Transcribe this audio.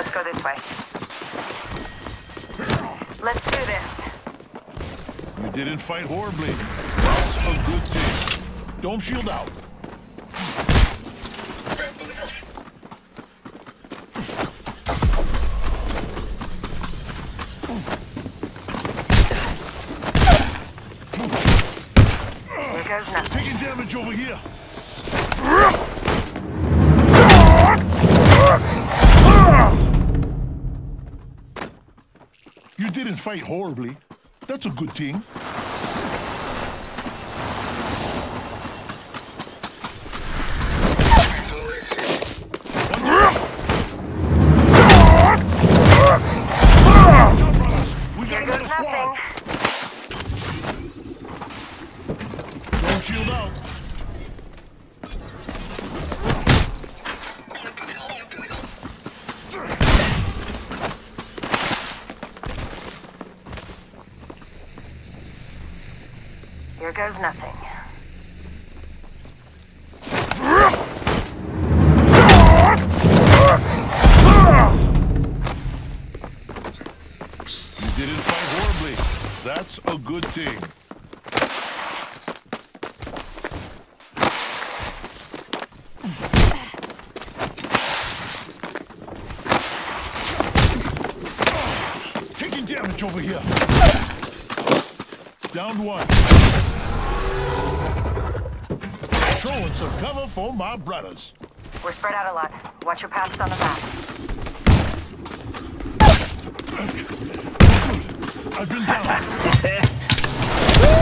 Let's go this way. Let's do this. You didn't fight horribly. That's a good thing. Don't shield out. Here goes nothing. Taking damage over here. Didn't fight horribly. That's a good thing. Jump on Here goes nothing. You didn't fight horribly. That's a good thing. Taking damage over here. Down one. Throwing some cover for my brothers. We're spread out a lot. Watch your paths on the map. I've been down.